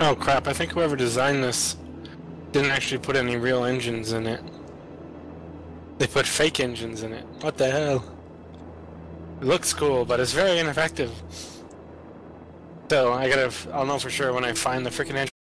Oh crap, I think whoever designed this didn't actually put any real engines in it. They put fake engines in it. What the hell? It looks cool, but it's very ineffective. So I gotta, I'll know for sure when I find the freaking engine.